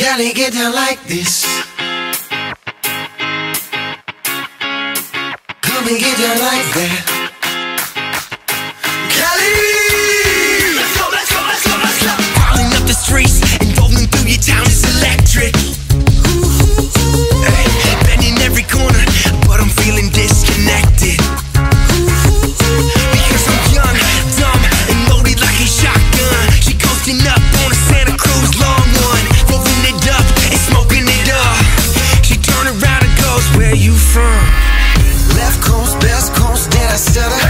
Cali get down like this. Come and get down like that. Let's go, let's go, let's go, let's go. Crawling up the streets and rolling through your town is electric. you from? Left coast, best coast, did I stutter?